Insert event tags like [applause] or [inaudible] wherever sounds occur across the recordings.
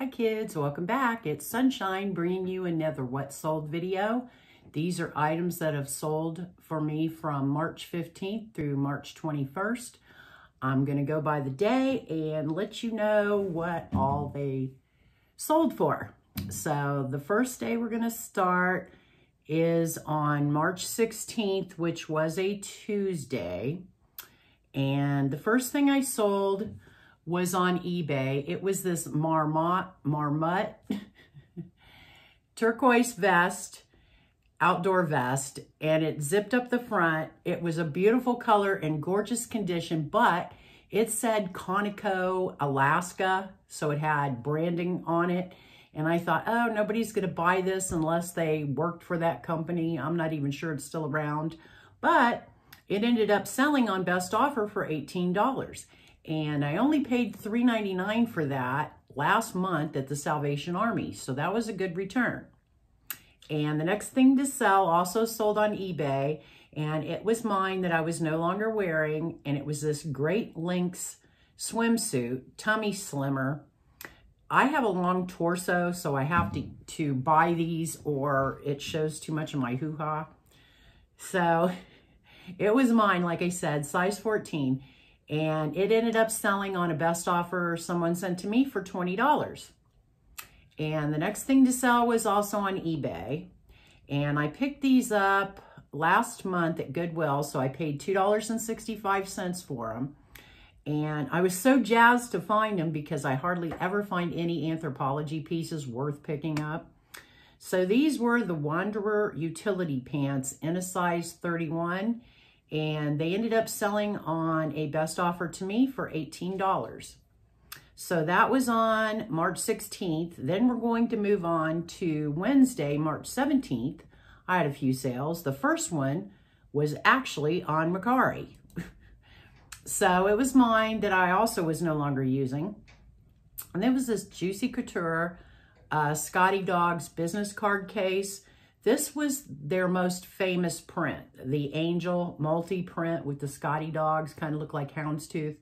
Hi kids, welcome back. It's Sunshine bringing you another What Sold video. These are items that have sold for me from March 15th through March 21st. I'm to go by the day and let you know what all they sold for. So the first day we're to start is on March 16th, which was a Tuesday. And the first thing I sold was on eBay. It was this Marmot, Marmot turquoise vest, outdoor vest, and it zipped up the front. It was a beautiful color and gorgeous condition, but it said Conoco, Alaska, so it had branding on it. And I thought, oh, nobody's going to buy this unless they worked for that company. I'm not even sure it's still around. But it ended up selling on best offer for $18 and I only paid $3.99 for that last month at the Salvation Army. So that was a good return. And the next thing to sell also sold on eBay. And it was mine that I was no longer wearing. And it was this Great Lengths swimsuit, tummy slimmer. I have a long torso, so I have to, to buy these or it shows too much of my hoo-ha. So [laughs] it was mine, like I said, size 14 and it ended up selling on a best offer someone sent to me for $20. And the next thing to sell was also on eBay. And I picked these up last month at Goodwill, so I paid $2.65 for them. And I was so jazzed to find them because I hardly ever find any Anthropologie pieces worth picking up. So these were the Wanderer utility pants in a size 31 and they ended up selling on a best offer to me for $18. So that was on March 16th. Then we're going to move on to Wednesday, March 17th. I had a few sales. The first one was actually on Mercari. [laughs] so it was mine that I also was no longer using. And there was this Juicy Couture uh, Scotty Dogs business card case. This was their most famous print, the Angel multi-print with the Scotty dogs, kind of look like houndstooth.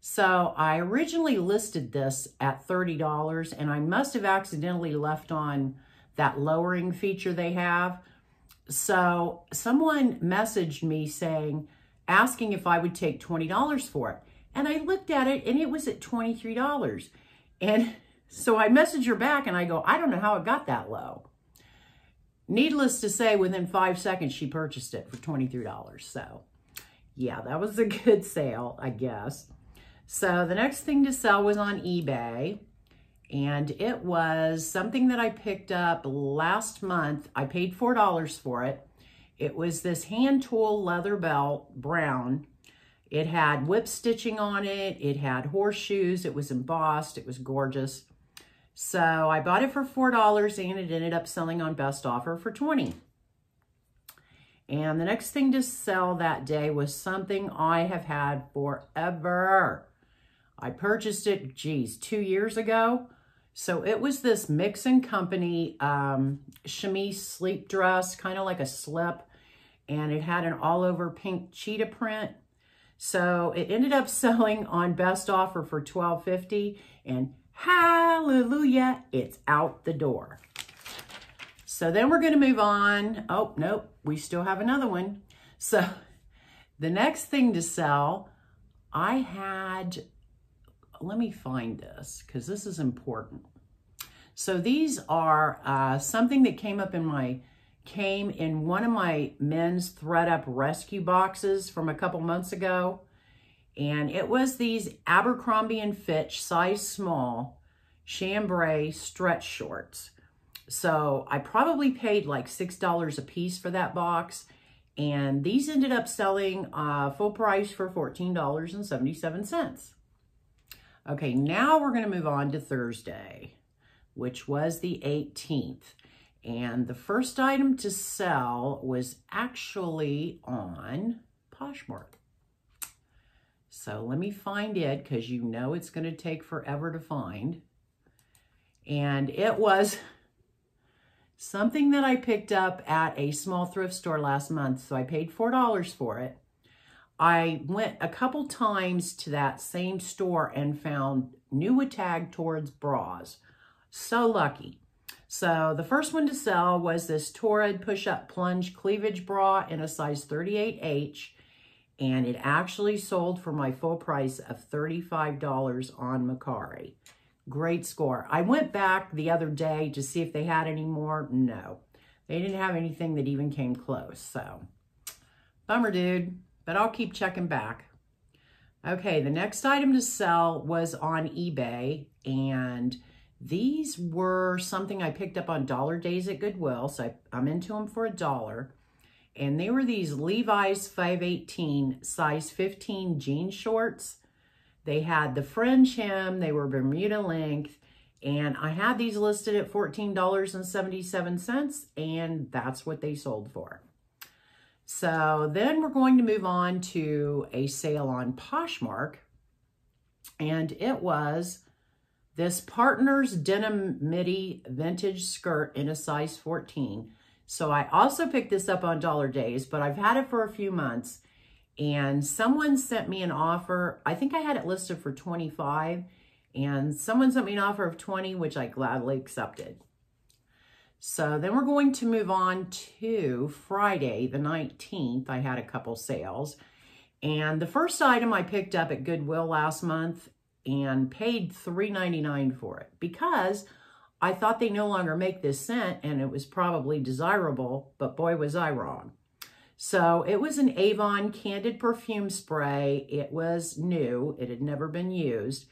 So I originally listed this at $30 and I must have accidentally left on that lowering feature they have. So someone messaged me saying, asking if I would take $20 for it. And I looked at it and it was at $23. And [laughs] so I messaged her back and I go, I don't know how it got that low. Needless to say, within five seconds, she purchased it for $23. So yeah, that was a [laughs] good sale, I guess. So the next thing to sell was on eBay. And it was something that I picked up last month. I paid $4 for it. It was this hand tool leather belt, brown. It had whip stitching on it. It had horseshoes. It was embossed. It was gorgeous. So I bought it for $4 and it ended up selling on best offer for 20 And the next thing to sell that day was something I have had forever. I purchased it, geez, two years ago. So it was this Mix and Company um, chemise sleep dress, kind of like a slip. And it had an all over pink cheetah print. So it ended up [laughs] selling on best offer for $12.50 and Hallelujah, it's out the door. So then we're going to move on. Oh, nope, we still have another one. So [laughs] the next thing to sell, I had, let me find this because this is important. So these are uh, something that came up in my, came in one of my men's thredUP rescue boxes from a couple months ago. And it was these Abercrombie and Fitch size small chambray stretch shorts. So I probably paid like $6 a piece for that box. And these ended up selling uh, full price for $14.77. Okay, now we're going to move on to Thursday, which was the 18th. And the first item to sell was actually on Poshmark. So let me find it because you know it's going to take forever to find. And it was something that I picked up at a small thrift store last month. So I paid $4 for it. I went a couple times to that same store and found new tag Torrid bras. So lucky. So the first one to sell was this Torrid Push-Up Plunge Cleavage Bra in a size 38H. And it actually sold for my full price of $35 on Mercari. Great score. I went back the other day to see if they had any more. No, they didn't have anything that even came close. So bummer, dude, but I'll keep checking back. Okay, the next item to sell was on eBay and these were something I picked up on Dollar Days at Goodwill. So I, am into them for a dollar. And they were these Levi's 518 size 15 jean shorts. They had the fringe hem. They were Bermuda length. And I had these listed at $14.77. And that's what they sold for. So then we're going to move on to a sale on Poshmark. And it was this Partners Denim Midi Vintage Skirt in a size 14. So I also picked this up on Dollar Days, but I've had it for a few months. And someone sent me an offer. I think I had it listed for 25 and someone sent me an offer of 20, which I gladly accepted. So then we're going to move on to Friday, the 19th. I had a couple sales. And the first item I picked up at Goodwill last month and paid $3.99 for it because I thought they no longer make this scent and it was probably desirable, but boy, was I wrong. So it was an Avon Candid Perfume Spray. It was new. It had never been used.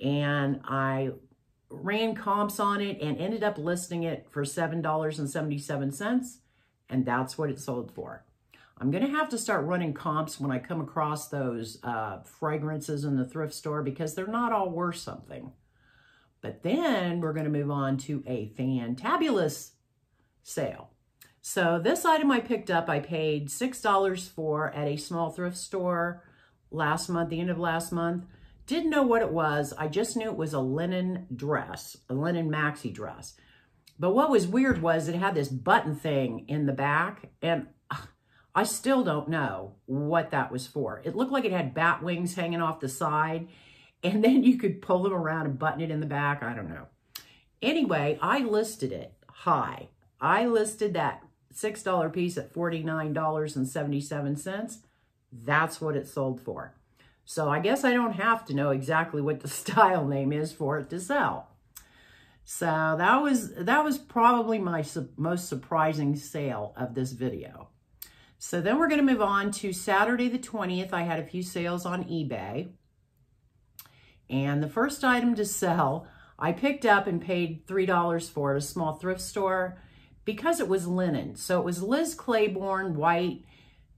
And I ran comps on it and ended up listing it for $7.77. And that's what it sold for. I'm going to have to start running comps when I come across those uh, fragrances in the thrift store because they're not all worth something. But then we're going to move on to a fantabulous sale. So this item I picked up, I paid $6 for at a small thrift store last month, the end of last month. Didn't know what it was. I just knew it was a linen dress, a linen maxi dress. But what was weird was it had this button thing in the back and I still don't know what that was for. It looked like it had bat wings hanging off the side, and then you could pull them around and button it in the back. I don't know. Anyway, I listed it high. I listed that $6 piece at $49.77. That's what it sold for. So I guess I don't have to know exactly what the [laughs] style name is for it to sell. So that was that was probably my su most surprising sale of this video. So then we're going to move on to Saturday the 20th. I had a few sales on eBay. And the first item to sell, I picked up and paid $3 for at a small thrift store because it was linen. So it was Liz Claiborne white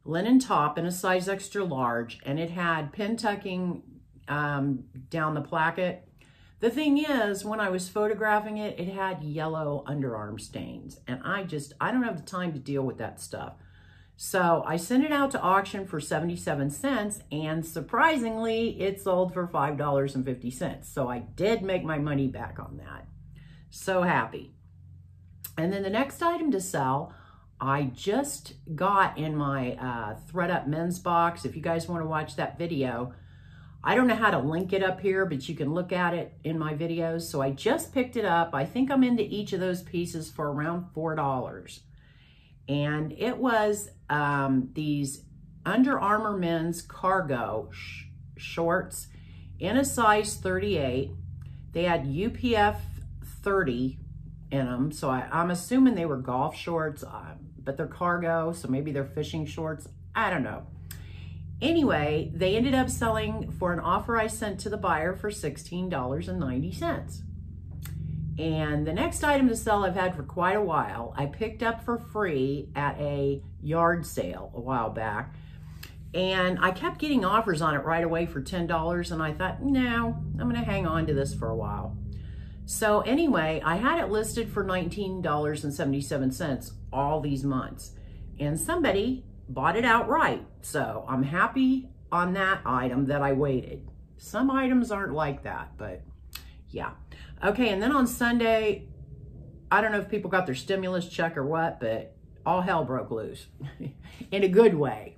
linen top in a size extra large, and it had pin tucking um, down the placket. The thing is, when I was photographing it, it had yellow underarm stains, and I just, I don't have the time to deal with that stuff. So I sent it out to auction for 77 cents and surprisingly, it sold for $5.50. So I did make my money back on that. So happy. And then the next item to sell, I just got in my uh, thredUP men's box. If you guys want to watch that video, I don't know how to link it up here, but you can look at it in my videos. So I just picked it up. I think I'm into each of those pieces for around $4 and it was um, these Under Armour men's cargo sh shorts in a size 38. They had UPF 30 in them, so I, am assuming they were golf shorts, uh, but they're cargo, so maybe they're fishing shorts. I don't know. Anyway, they ended up selling for an offer I sent to the buyer for $16.90. And the next item to sell I've had for quite a while, I picked up for free at a yard sale a while back. And I kept getting offers on it right away for $10. And I thought, no, I'm going to hang on to this for a while. So anyway, I had it listed for $19.77 all these months. And somebody bought it outright. So I'm happy on that item that I waited. Some items aren't like that, but yeah. Okay, and then on Sunday, I don't know if people got their stimulus check or what, but all hell broke loose [laughs] in a good way.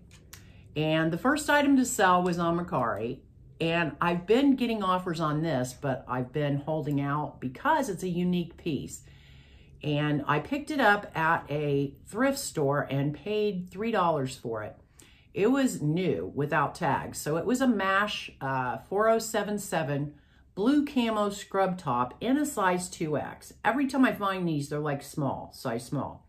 And the first item to sell was on Mercari. And I've been getting offers on this, but I've been holding out because it's a unique piece. And I picked it up at a thrift store and paid $3 for it. It was new without tags. So it was a MASH uh, 4077 blue camo scrub top in a size 2X. Every time I find these, they're like small, size small.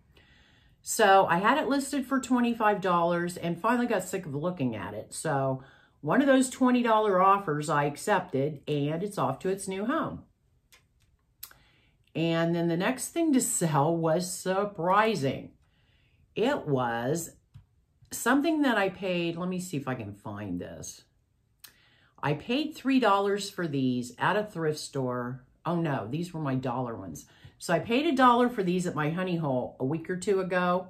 So I had it listed for $25 and finally got sick of looking at it. So one of those $20 offers I accepted and it's off to its new home. And then the next thing to sell was surprising. It was something that I paid, let me see if I can find this. I paid $3 for these at a thrift store. Oh no, these were my dollar ones. So I paid a dollar for these at my honey hole a week or two ago.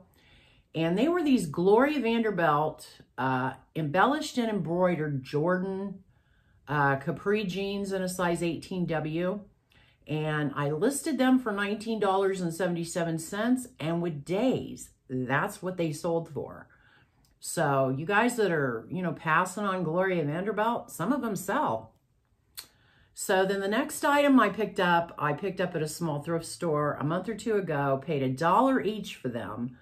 And they were these Gloria Vanderbilt uh, embellished and embroidered Jordan uh, capri jeans in a size 18W. And I listed them for $19.77 and with days, that's what they sold for. So you guys that are, you know, passing on Gloria Vanderbilt, some of them sell. So then the next item I picked up, I picked up at a small thrift store a month or two ago, paid a dollar each for them.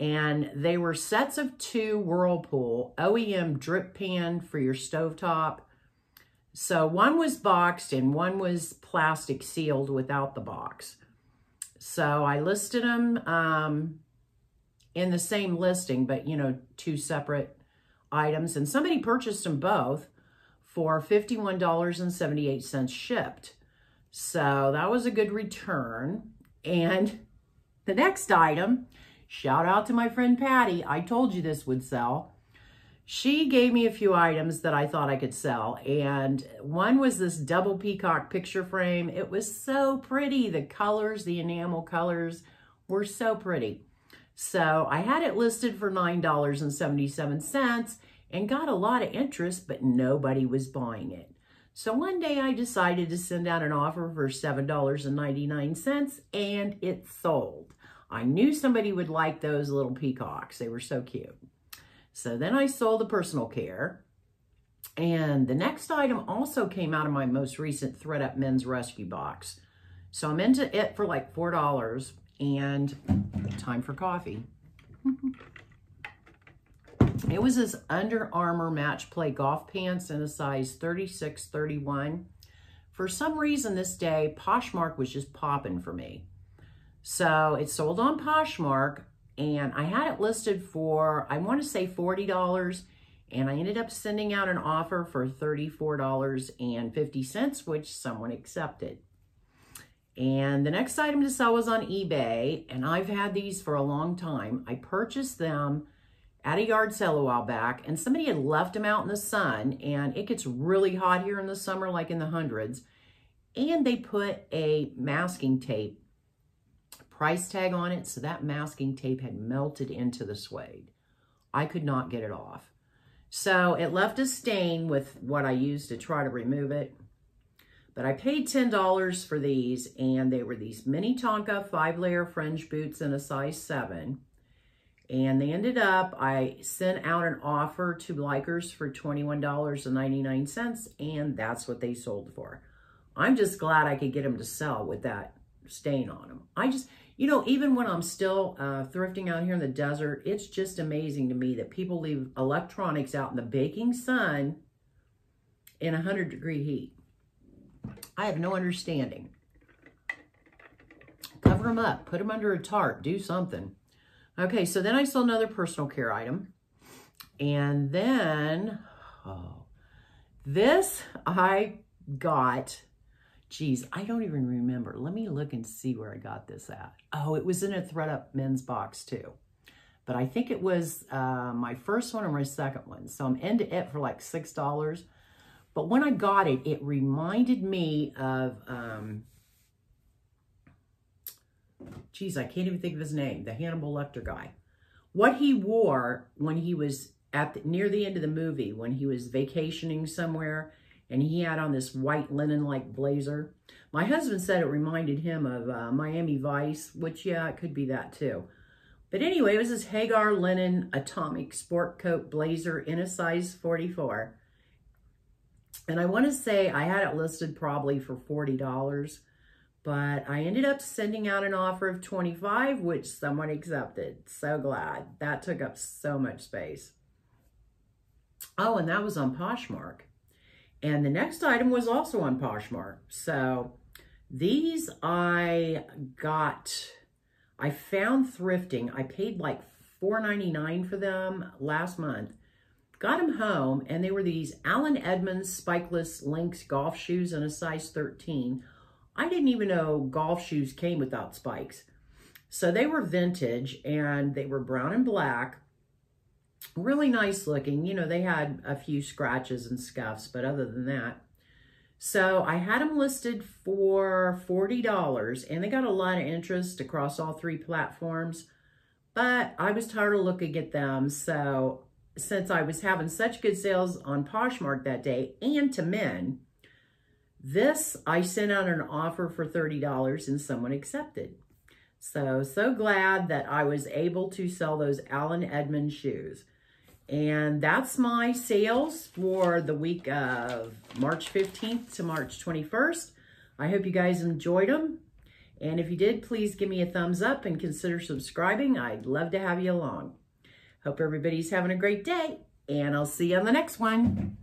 And they were sets of two Whirlpool OEM drip pan for your stovetop. So one was boxed and one was plastic sealed without the box. So I listed them um, in the same listing, but, you know, two separate items. And somebody purchased them both for $51.78 shipped. So that was a good return. And the next item, shout out to my friend Patty. I told you this would sell. She gave me a few items that I thought I could sell. And one was this double peacock picture frame. It was so pretty. The colors, the enamel colors were so pretty. So I had it listed for $9.77 and got a lot of interest, but nobody was buying it. So one day I decided to send out an offer for $7.99 and it sold. I knew somebody would like those little peacocks. They were so cute. So then I sold the personal care. And the next item also came out of my most recent thredUP Men's Rescue box. So I'm into it for like $4 and time for coffee. It was this Under Armour match play golf pants in a size 36, 31. For some reason this day, Poshmark was just popping for me. So it sold on Poshmark and I had it listed for, I want to say $40 and I ended up sending out an offer for $34.50, which someone accepted. And the next item to sell was on eBay, and I've had these for a long time. I purchased them at a yard sale a while back and somebody had left them out in the sun and it gets really hot here in the summer, like in the hundreds. And they put a masking tape price tag on it. So that masking tape had melted into the suede. I could not get it off. So it left a stain with what I used to try to remove it. But I paid $10 for these and they were these Minnetonka five layer fringe boots in a size seven. And they ended up, I sent out an offer to Likers for $21.99, and that's what they sold for. I'm just glad I could get them to sell with that stain on them. I just, you know, even when I'm still uh, thrifting out here in the desert, it's just amazing to me that people leave electronics out in the baking sun in 100 degree heat. I have no understanding. Cover them up, put them under a tarp, do something. Okay, so then I saw another personal care item. And then, oh, this I got, geez, I don't even remember. Let me look and see where I got this at. Oh, it was in a thredUP men's box too. But I think it was uh, my first one or my second one. So I'm into it for like $6. But when I got it, it reminded me of um, geez, I can't even think of his name, the Hannibal Lecter guy. What he wore when he was at the, near the end of the movie, when he was vacationing somewhere, and he had on this white linen-like blazer. My husband said it reminded him of uh, Miami Vice, which, yeah, it could be that too. But anyway, it was this Haggar linen atomic sport coat blazer in a size 44. And I want to say I had it listed probably for $40, but I ended up sending out an offer of 25, which someone accepted. So glad. That took up so much space. Oh, and that was on Poshmark. And the next item was also on Poshmark. So these I got, I found thrifting. I paid like $4.99 for them last month. Got them home, and they were these Allen Edmonds spikeless Lynx golf shoes in a size 13. I didn't even know golf shoes came without spikes. So they were vintage, and they were brown and black. Really nice looking. You know, they had a few scratches and scuffs, but other than that. So I had them listed for $40, and they got a lot of interest across all three platforms. But I was tired of looking at them, so since I was having such good sales on Poshmark that day and to men, this I sent out an offer for $30 and someone accepted. So, so glad that I was able to sell those Allen Edmonds shoes. And that's my sales for the week of March 15th to March 21st. I hope you guys enjoyed them. And if you did, please give me a thumbs up and consider subscribing. I'd love to have you along. Hope everybody's having a great day, and I'll see you on the next one.